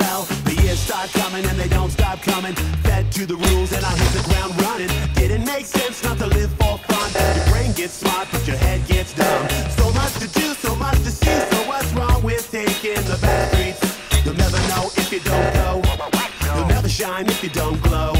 well The years start coming and they don't stop coming. Fed to the rules and I hit the ground running. Didn't make sense not to live for fun. Your brain gets smart, but your head gets dumb. So much to do, so much to see. So what's wrong with taking the back streets? You'll never know if you don't go. You'll never shine if you don't glow.